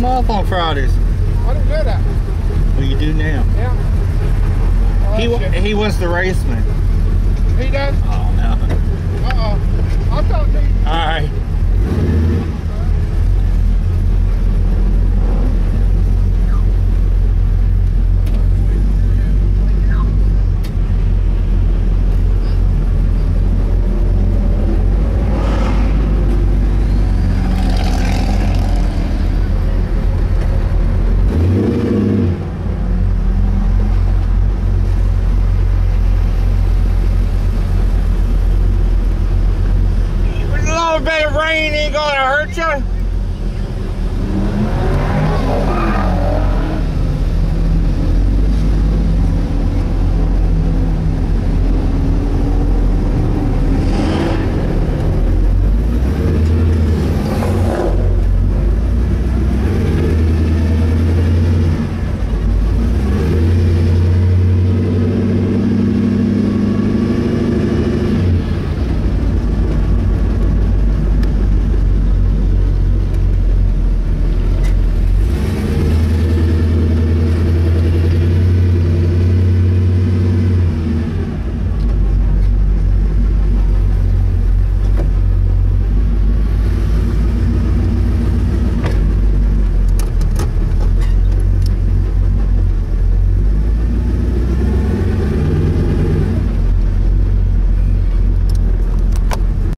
I'm off on Fridays. I don't do that. Well, you do now. Yeah. Oh, He shit. he was the raceman. he does? Oh no. Uh-oh. I thought he... All right. Rain ain't gonna hurt you.